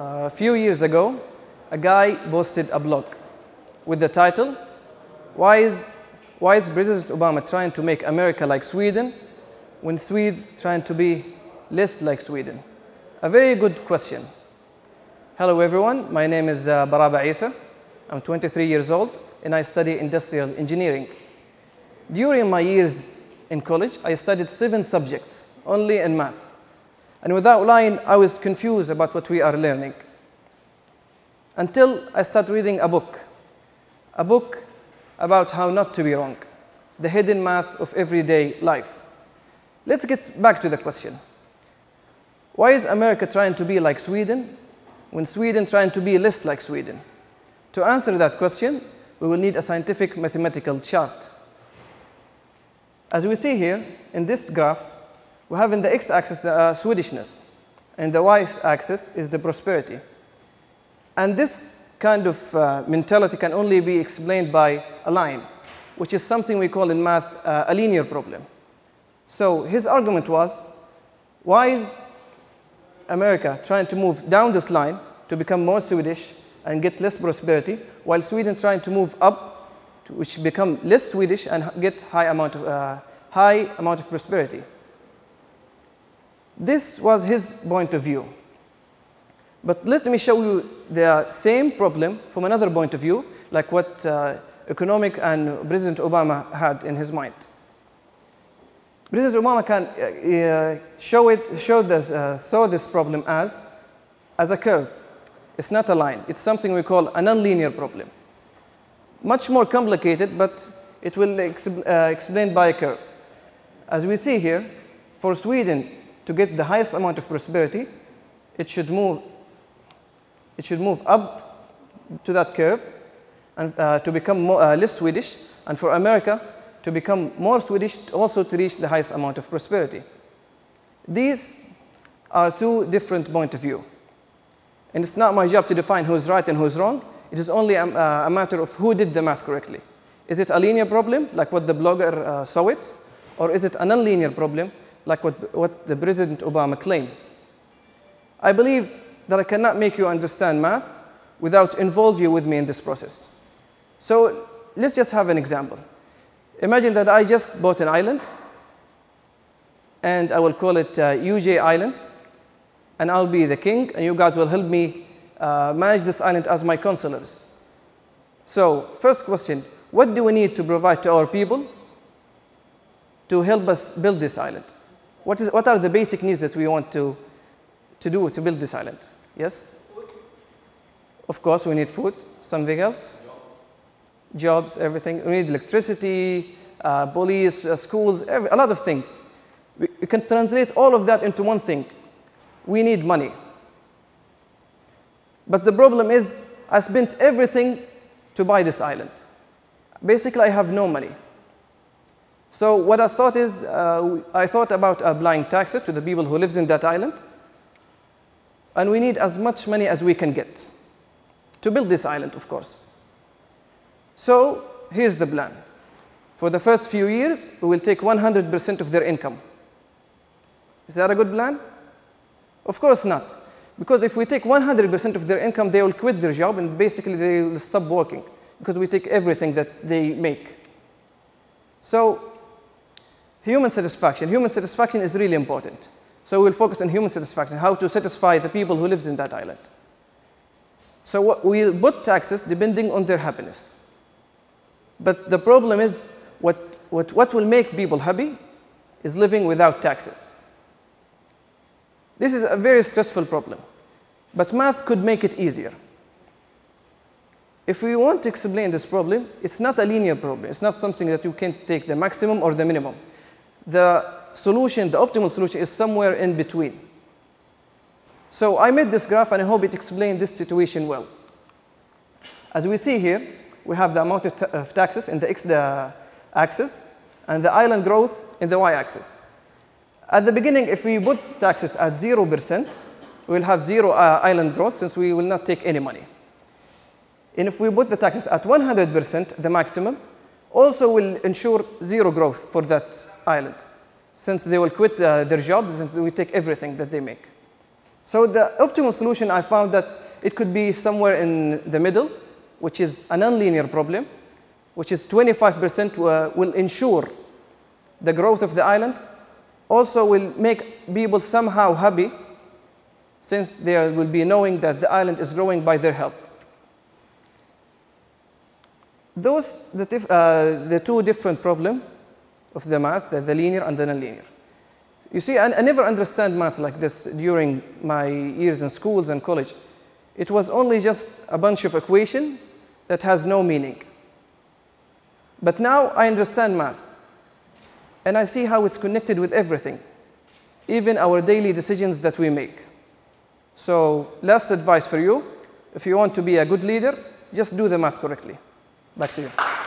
a few years ago, a guy posted a blog with the title, why is, why is President Obama trying to make America like Sweden when Swedes trying to be less like Sweden? A very good question. Hello everyone, my name is uh, Baraa Baeisa. I'm 23 years old and I study industrial engineering. During my years in college, I studied seven subjects, only in math. And without lying, I was confused about what we are learning. Until I started reading a book, a book about how not to be wrong, the hidden math of everyday life. Let's get back to the question. Why is America trying to be like Sweden when Sweden trying to be less like Sweden? To answer that question, we will need a scientific mathematical chart. As we see here in this graph, we have in the x-axis the uh, Swedishness, and the y-axis is the prosperity. And this kind of uh, mentality can only be explained by a line, which is something we call in math uh, a linear problem. So his argument was, why is America trying to move down this line to become more Swedish and get less prosperity, while Sweden trying to move up, to, which become less Swedish and get high amount of, uh, high amount of prosperity. This was his point of view. But let me show you the same problem from another point of view, like what uh, economic and President Obama had in his mind. President Obama can uh, show it, show this, uh, saw this problem as, as a curve. It's not a line. It's something we call a nonlinear problem. Much more complicated, but it will ex uh, explain by a curve. As we see here, for Sweden to get the highest amount of prosperity, it should move, it should move up to that curve and uh, to become more, uh, less Swedish, and for America to become more Swedish, also to reach the highest amount of prosperity. These are two different points of view. And it's not my job to define who's right and who's wrong. It is only a, uh, a matter of who did the math correctly. Is it a linear problem, like what the blogger uh, saw it? Or is it a nonlinear problem, like what, what the President Obama claimed? I believe that I cannot make you understand math without involve you with me in this process. So let's just have an example. Imagine that I just bought an island, and I will call it uh, UJ Island, and I'll be the king, and you guys will help me uh, manage this island as my counselors. So, first question, what do we need to provide to our people to help us build this island? What, is, what are the basic needs that we want to, to do to build this island? Yes? Of course, we need food. Something else? Jobs, everything. We need electricity, uh, police, uh, schools, every, a lot of things. We, we can translate all of that into one thing. We need money. But the problem is, I spent everything to buy this island. Basically, I have no money. So what I thought is, uh, I thought about applying taxes to the people who lives in that island. And we need as much money as we can get to build this island, of course. So here's the plan. For the first few years, we will take 100% of their income. Is that a good plan? Of course not. Because if we take 100% of their income, they will quit their job and basically they will stop working because we take everything that they make. So human satisfaction. Human satisfaction is really important. So we'll focus on human satisfaction, how to satisfy the people who lives in that island. So we'll put taxes depending on their happiness. But the problem is what, what, what will make people happy is living without taxes. This is a very stressful problem. But math could make it easier. If we want to explain this problem, it's not a linear problem. It's not something that you can take the maximum or the minimum. The solution, the optimal solution, is somewhere in between. So I made this graph, and I hope it explains this situation well. As we see here, we have the amount of, ta of taxes in the x-axis and the island growth in the y-axis. At the beginning, if we put taxes at 0%, we will have zero uh, island growth since we will not take any money. And if we put the taxes at 100%, the maximum, also will ensure zero growth for that island since they will quit uh, their jobs and we take everything that they make. So the optimal solution, I found that it could be somewhere in the middle, which is a nonlinear problem, which is 25% uh, will ensure the growth of the island, also will make people somehow happy since they will be knowing that the island is growing by their help. Those, the, uh, the two different problems of the math, the, the linear and the nonlinear. You see, I, I, never understand math like this during my years in schools and college. It was only just a bunch of equation that has no meaning. But now I understand math, and I see how it's connected with everything, even our daily decisions that we make. So last advice for you, if you want to be a good leader, just do the math correctly. Back to you.